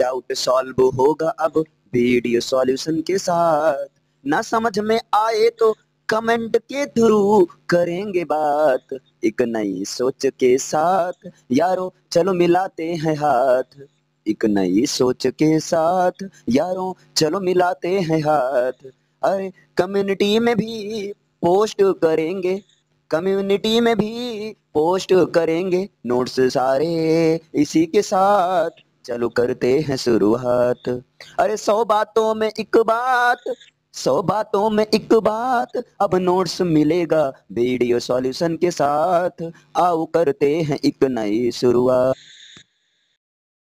Doubt solve होगा अब video solution के साथ। ना समझ में आए तो कमेंट के थ्रू करेंगे बात। एक नई सोच के साथ, यारो चलो मिलाते हैं हाथ। एक नई सोच के साथ, यारों चलो मिलाते हैं हाथ। अरे कम्युनिटी में भी पोस्ट करेंगे। कम्युनिटी में भी पोस्ट करेंगे। नोट्स सारे इसी के साथ। चलो करते हैं शुरुआत। अरे सौ बातों में एक बात, सौ बातों में एक बात, अब नोट्स मिलेगा वीडियो सॉल्यूशन के साथ। आओ करते हैं एक नई शुरुआत।